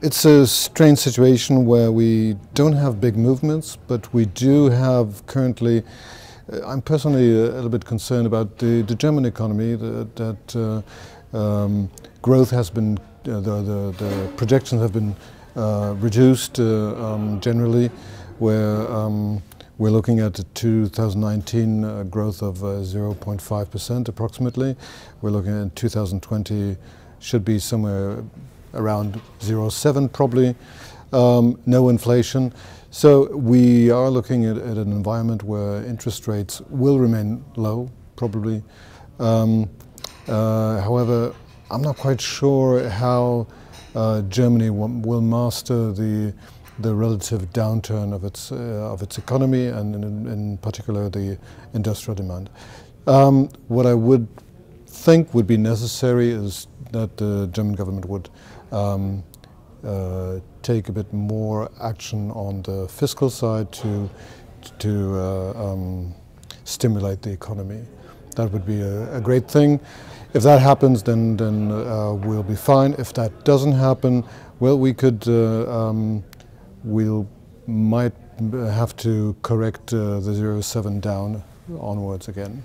It's a strange situation where we don't have big movements, but we do have currently. Uh, I'm personally a little bit concerned about the, the German economy. That, that uh, um, growth has been, uh, the, the, the, projections have been uh, reduced uh, um, generally, where um, we're looking at a 2019 uh, growth of 0.5% approximately. We're looking at 2020 should be somewhere around 0.7 probably, um, no inflation. So we are looking at, at, an environment where interest rates will remain low, probably. Um, uh, however, I'm not quite sure how uh, Germany will master the the relative downturn of its uh, of its economy and in, in particular the industrial demand. Um, what I would think would be necessary is that the German government would um, uh, take a bit more action on the fiscal side to, to uh, um, stimulate the economy. That would be a, a, great thing. If that happens, then, then uh, we'll be fine. If that doesn't happen, well, we could, uh, um, we'll might have to correct uh, the 0.7 down onwards again.